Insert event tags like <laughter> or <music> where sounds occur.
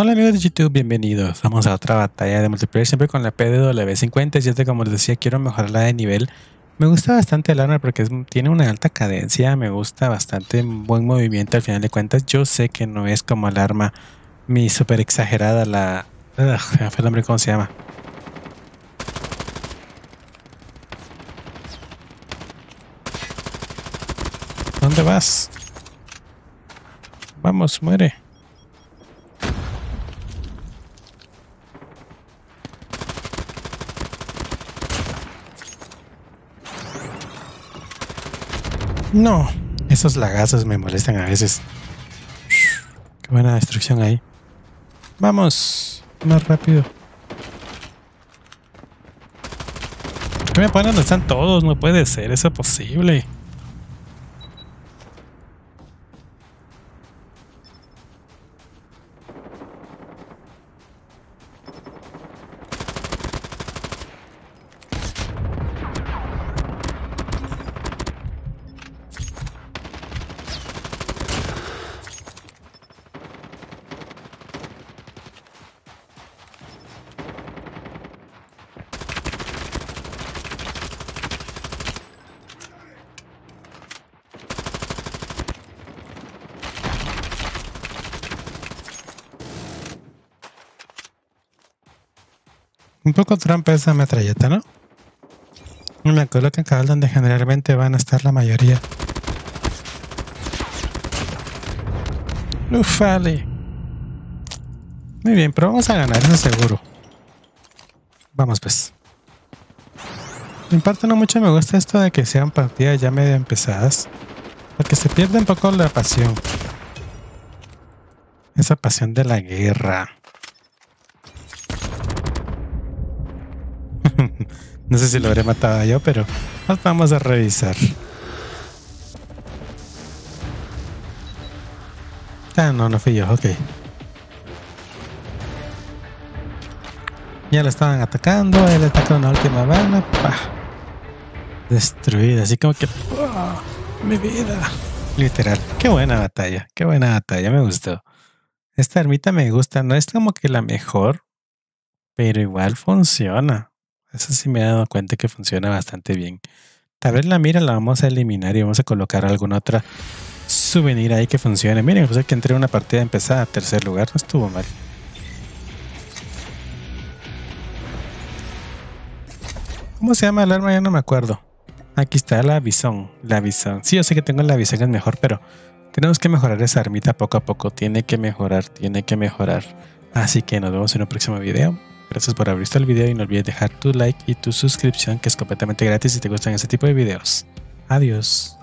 Hola amigos de YouTube, bienvenidos. Vamos a otra batalla de multiplayer siempre con la PDW57. Como les decía, quiero mejorarla de nivel. Me gusta bastante el arma porque tiene una alta cadencia, me gusta bastante buen movimiento al final de cuentas. Yo sé que no es como el arma mi super exagerada, la... Ugh, fue el nombre, ¿cómo se llama? ¿Dónde vas? Vamos, muere. No, esos lagazos me molestan a veces. Qué buena destrucción ahí. Vamos, más rápido. ¿Qué me ponen donde están todos? No puede ser eso posible. Un poco trampa esa metralleta, ¿no? Me acuerdo que acá donde generalmente van a estar la mayoría. Ufale. Muy bien, pero vamos a ganar, eso seguro. Vamos pues. En parte no mucho me gusta esto de que sean partidas ya medio empezadas. Porque se pierde un poco la pasión. Esa pasión de la guerra. <laughs> no sé si lo habré matado yo, pero vamos a revisar. Ah, no, no fui yo, ok. Ya lo estaban atacando, él atacó una última bala, pa. Destruida, así como que... ¡Mi vida! Literal. Qué buena batalla, qué buena batalla, me gustó. Esta ermita me gusta, no es como que la mejor, pero igual funciona. Eso sí me he dado cuenta que funciona bastante bien. Tal vez la mira la vamos a eliminar y vamos a colocar alguna otra souvenir ahí que funcione. Miren, pues que entré una partida empezada tercer lugar, no estuvo mal. ¿Cómo se llama el arma? Ya no me acuerdo. Aquí está la visón. La visón. Sí, yo sé que tengo la visón es mejor, pero tenemos que mejorar esa armita poco a poco. Tiene que mejorar, tiene que mejorar. Así que nos vemos en un próximo video. Gracias por haber visto el video y no olvides dejar tu like y tu suscripción que es completamente gratis si te gustan ese tipo de videos. Adiós.